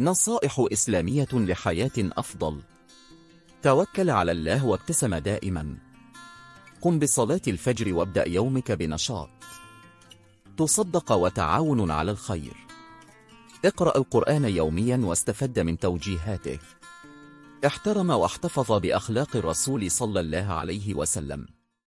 نصائح إسلامية لحياة أفضل. توكل على الله وابتسم دائما. قم بصلاة الفجر وابدأ يومك بنشاط. تصدق وتعاون على الخير. اقرأ القرآن يوميا واستفد من توجيهاته. احترم واحتفظ بأخلاق الرسول صلى الله عليه وسلم.